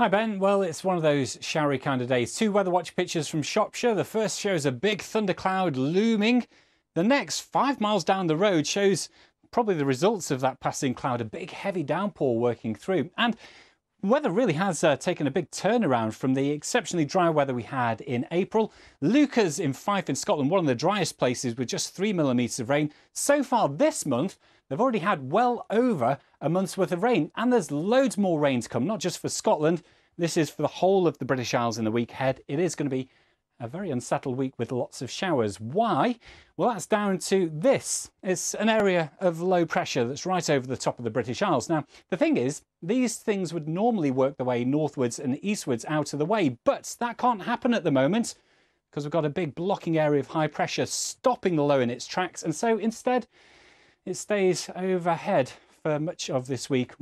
Hi Ben, well it's one of those showery kind of days. Two weather watch pictures from Shropshire. The first shows a big thundercloud looming. The next, five miles down the road, shows probably the results of that passing cloud, a big heavy downpour working through. And weather really has uh, taken a big turnaround from the exceptionally dry weather we had in April. Leuchars in Fife in Scotland, one of the driest places with just three millimetres of rain. So far this month, they've already had well over a month's worth of rain, and there's loads more rain to come, not just for Scotland. This is for the whole of the British Isles in the week ahead. It is going to be a very unsettled week with lots of showers. Why? Well, that's down to this. It's an area of low pressure that's right over the top of the British Isles. Now, the thing is, these things would normally work their way northwards and eastwards out of the way, but that can't happen at the moment because we've got a big blocking area of high pressure stopping the low in its tracks. And so instead, it stays overhead for much of this week.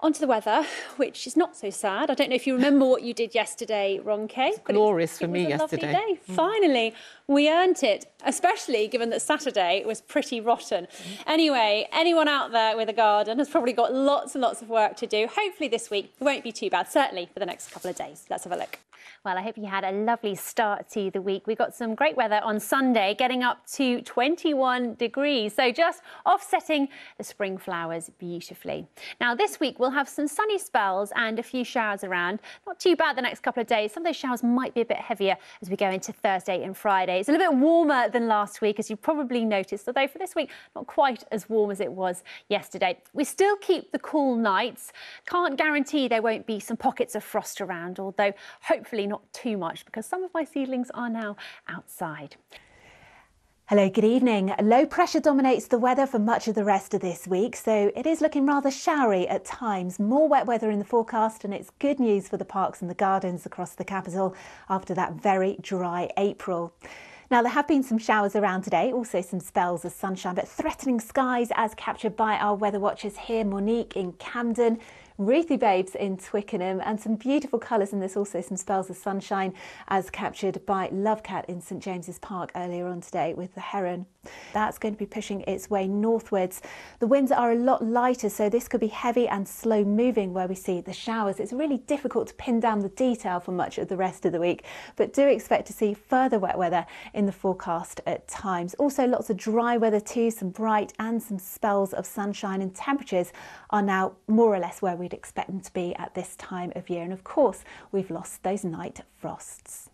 Onto the weather, which is not so sad. I don't know if you remember what you did yesterday, Ronke. It's glorious it, for it me was a yesterday. Lovely day. Mm. Finally, we earned it, especially given that Saturday was pretty rotten. Mm. Anyway, anyone out there with a garden has probably got lots and lots of work to do. Hopefully this week won't be too bad, certainly for the next couple of days. Let's have a look. Well, I hope you had a lovely start to the week. We got some great weather on Sunday, getting up to 21 degrees. So just offsetting the spring flowers beautifully. Now, this week we'll have some sunny spells and a few showers around. Not too bad the next couple of days. Some of those showers might be a bit heavier as we go into Thursday and Friday. It's a little bit warmer than last week, as you probably noticed, although for this week, not quite as warm as it was yesterday. We still keep the cool nights. Can't guarantee there won't be some pockets of frost around, although hopefully not too much because some of my seedlings are now outside. Hello, good evening. Low pressure dominates the weather for much of the rest of this week, so it is looking rather showery at times. More wet weather in the forecast, and it's good news for the parks and the gardens across the capital after that very dry April. Now, there have been some showers around today, also some spells of sunshine, but threatening skies as captured by our weather watchers here. Monique in Camden, Ruthie Babes in Twickenham and some beautiful colours and there's also some spells of sunshine as captured by Lovecat in St James's Park earlier on today with the heron. That's going to be pushing its way northwards. The winds are a lot lighter so this could be heavy and slow moving where we see the showers. It's really difficult to pin down the detail for much of the rest of the week but do expect to see further wet weather in the forecast at times. Also lots of dry weather too, some bright and some spells of sunshine and temperatures are now more or less where we'd expect them to be at this time of year. And of course, we've lost those night frosts.